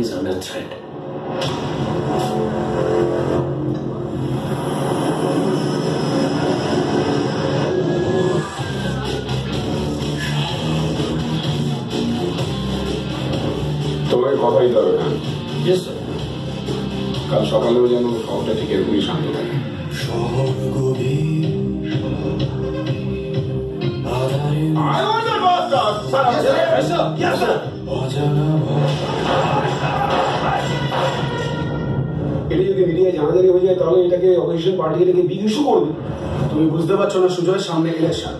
is under threat. তোমাকে কথা দিতে হবে না। কাল সকালেও যেন শহরটা ঠিক এরকমই শান্ত থাকে এটা যদি মিডিয়ায় জানাজানি হয়ে যায় তাহলে এটাকে অপোজিশন পার্টি এটাকে বিগ ইস্যু করবে তুমি বুঝতে পারছ না সুজয়ের সামনে ইলেকশন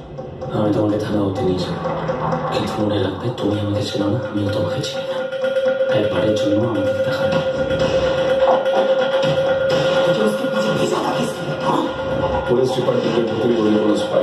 আমি তোমাকে থানা অব্দি নিয়ে যাব। কিন্তু মনে রাখবে তুমি আমাকে ছিল না আমিও তোমাকে চিনি না। একবারের জন্য আমাকে দেখা পুলিশ ডিপার্টমেন্টের ভিতরে বলে কোনো স্পাই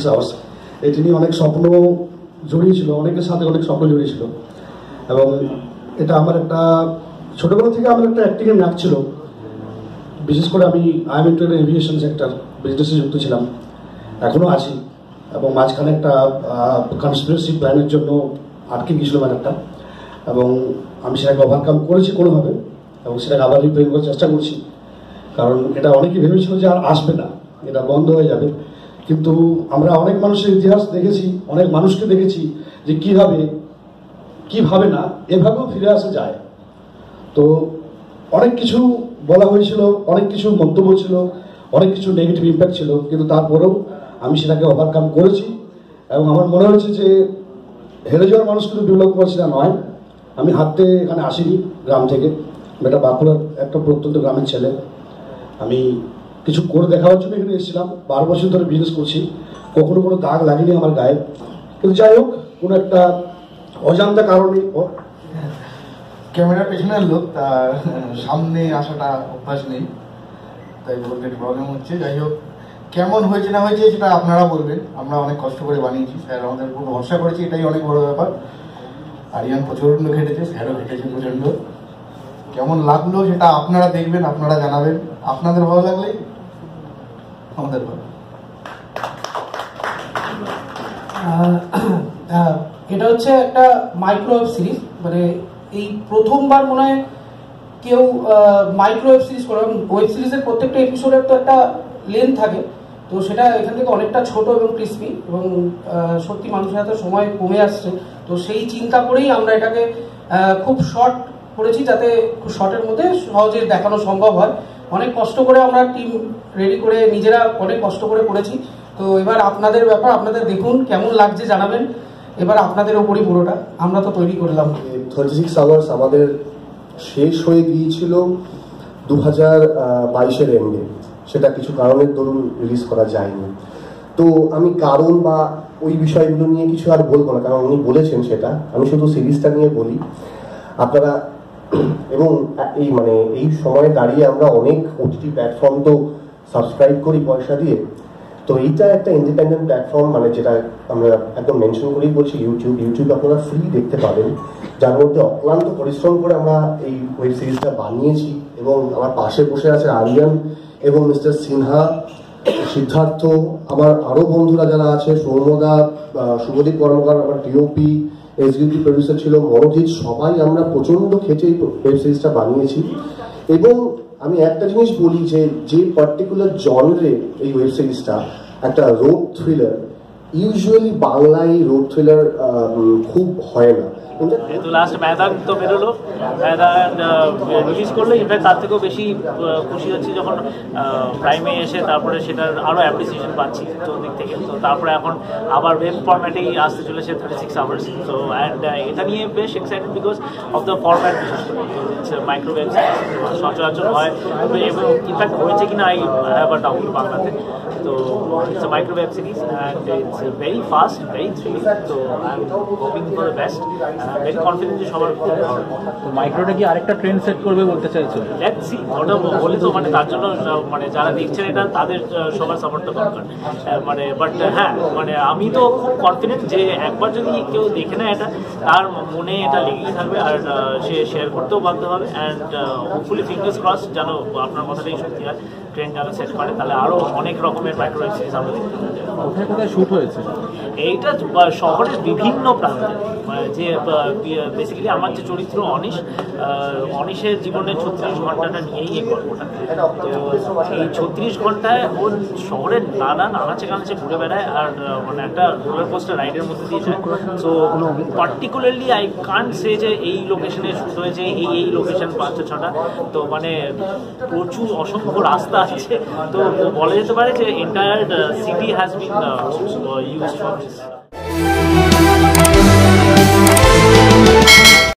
সিক্স আওয়ার্স এটি নিয়ে অনেক স্বপ্ন জড়িয়ে ছিল, অনেকের সাথে অনেক স্বপ্ন জড়িয়ে ছিল। এবং এটা আমার একটা, ছোটবেলা থেকে আমার একটা অ্যাক্টিংয়ের ম্যাপ ছিল। বিশেষ করে আমি আই এম এভিয়েশন সেক্টর বিজনেসে যুক্ত ছিলাম। এখনও আছি। এবং মাঝখানে একটা কনস্পিরেসি প্ল্যানের জন্য আটকে গিয়েছিল ব্যানারটা। এবং আমি সেটাকে ওভারকাম করেছি কোনোভাবে, এবং সেটাকে আবার রিপেয়ার করার চেষ্টা করছি। কারণ এটা অনেকেই ভেবেছিল যে আর আসবে না। এটা বন্ধ হয়ে যাবে। কিন্তু আমরা অনেক মানুষের ইতিহাস দেখেছি, অনেক মানুষকে দেখেছি যে কীভাবে কীভাবে না, এভাবেও ফিরে আসা যায়। তো অনেক কিছু বলা হয়েছিল, অনেক কিছু মন্তব্য ছিল, অনেক কিছু নেগেটিভ ইম্প্যাক্ট ছিল, কিন্তু তারপরেও আমি সেটাকে ওভারকাম করেছি এবং আমার মনে হয়েছে যে হেরে যাওয়ার মানুষ কিন্তু বিপ্লব কুমার সিনহা নয়। আমি হাঁটতে এখানে আসিনি গ্রাম থেকে। একটা বাঁকুড়ার একটা প্রত্যন্ত গ্রামের ছেলে। আমি কিছু করে দেখাবার জন্য এখানে এসেছিলাম। বারো বছর ধরে বিজনেস করছি। কখনো কোনো দাগ লাগেনি আমার গায়ে। কিন্তু যাই হোক, কোনো একটা অজান্তা কারণে ক্যামেরার পেছনের লোক, তার সামনে আসাটা অভ্যাস নেই। তাই বলতে প্রবলেম হচ্ছে। যাই হোক, কেমন হয়েছে না হয়েছে সেটা আপনারা বলবেন। আমরা অনেক কষ্ট করে বানিয়েছি। স্যার আমাদের উপর ভরসা করেছি। এটাই অনেক বড় ব্যাপার। আরিয়ান প্রচণ্ড ঘেটেছে স্যারও ঘেটেছে প্রচণ্ড কেমন লাগল সেটা আপনারা দেখবেন, আপনারা জানাবেন। আপনাদের ভালো লাগলে? আমাদের ভালো। এটা হচ্ছে একটা মাইক্রো ওয়েব সিরিজ মানে এই প্রথমবার মনে হয় কেউ মাইক্রো ওয়েব সিরিজ করে ওয়েব সিরিজের প্রত্যেকটা এপিসোডের তো একটা লেন্থ থাকে। তো সেটা এখান থেকে অনেকটা ছোট এবং ক্রিস্পি এবং সত্যি মানুষের হাতে সময় কমে আসছে। তো সেই চিন্তা করেই আমরা এটাকে খুব শর্ট করেছি যাতে খুব শর্টের মধ্যে সহজে দেখানো সম্ভব হয়। অনেক কষ্ট করে আমরা টিম রেডি করে নিজেরা অনেক কষ্ট করে করেছি। তো এবার আপনাদের ব্যাপার, আপনাদের দেখুন কেমন লাগছে জানাবেন। এবার আপনাদের ওপরই পুরোটা। আমরা তো তৈরি করলাম। থার্টি সিক্স আওয়ার্স আমাদের শেষ হয়ে গিয়েছিল দু হাজার বাইশের এন্ডে সেটা কিছু কারণের দরুন রিলিজ করা যায়নি। তো আমি কারণ বা ওই বিষয়গুলো নিয়ে কিছু আর বলব না, কারণ উনি বলেছেন সেটা। আমি শুধু সিরিজটা নিয়ে বলি। আপনারা এবং এই মানে এই সময়ে দাঁড়িয়ে আমরা অনেক ওটিটি প্ল্যাটফর্ম তো সাবস্ক্রাইব করি পয়সা দিয়ে। তো এইটা একটা ইন্ডিপেন্ডেন্ট প্ল্যাটফর্ম মানে যেটা আমরা একদম মেনশন করেই বলছি ইউটিউব ইউটিউব আপনারা ফ্রি দেখতে পাবেন। যার মধ্যে অক্লান্ত পরিশ্রম করে আমরা এই ওয়েব সিরিজটা বানিয়েছি এবং আমার পাশে বসে আছে আরিয়ান এবং মিস্টার সিনহা, সিদ্ধার্থ, আমার আরও বন্ধুরা যারা আছে, সৌম্যদা শুভদীপ কর্মকার আমার ডিওপি এসডিপি প্রডিউসার ছিল মনোজিৎ সবাই আমরা প্রচণ্ড খেটে এই ওয়েব সিরিজটা বানিয়েছি। এবং আমি একটা জিনিস বলি যে যে পার্টিকুলার জনরে এই ওয়েব সিরিজটা একটা রোড থ্রিলার ইউজুয়ালি বাংলায় রোড থ্রিলার খুব হয় না। যেহেতু লাস্ট ম্যাদান তো বেরোলো। ম্যাদান রিলিজ করল। ইনফ্যাক্ট তার থেকেও বেশি খুশি হচ্ছি যখন প্রাইমে এসে তারপরে সেটার আরও অ্যাপ্রিসিয়েশন পাচ্ছি তো দিক থেকে। তো তারপরে এখন আবার ওয়েব ফরম্যাটেই আসতে চলেছে থার্টি সিক্স আওয়ার্স তো অ্যান্ড এটা নিয়ে বেশ excited because of the format বিশেষ করে। মাইক্রোওয়েভ সচরাচর হয়। এবং ইনফ্যাক্ট হয়েছে কিনা আই হ্যাভ আ ডাউট বাংলাতে। তো it's micro web series and it's very fast very thrilling তো I am hoping for the best very confident যে সবার খুব ভালো। তো মাইক্রোটা কি আরেকটা ট্রেন্ড সেট করবে বলতে চাইছো? লেটস সি ওটা বলি তো মানে তার জন্য মানে যারা দেখছেন এটা তাদের সবার সাপোর্টটা দরকার। আহ, মানে বাট হ্যাঁ মানে আমি তো খুব কনফিডেন্ট যে একবার যদি কেউ দেখে না এটা তার মনে এটা লেগেই থাকবে আর সে শেয়ার করতেও বাধ্য হবে। অ্যান্ড হোপফুলি ফিঙ্গার্স ক্রস যেন আপনার কথাটাই সত্যি হয় ট্রেন যেন সেট করে তাহলে আরও অনেক রকমের মাইক্রোওয়েভ সিরিজ আমরা দেখতে পাবো। কোথায় কোথায় শুট হয়েছে? এইটা শহরের বিভিন্ন প্রান্তে। যে বেসিক্যালি আমার যে চরিত্র অনিশ অনিশের জীবনের ছত্রিশ ঘন্টাটা নিয়েই এই গল্পটা। তো এই ছত্রিশ ঘন্টায় ও শহরের নানান আনাচে কানাচে ঘুরে বেড়ায় আর মানে একটা রোলার কোস্টার রাইডের মধ্যে দিয়ে যায়। So particularly I can't say যে এই লোকেশনে শুট হয়েছে, এই এই লোকেশন পাঁচটা ছটা। তো মানে প্রচুর অসংখ্য রাস্তা আছে। তো বলা যেতে পারে যে entire city has been aí os favores.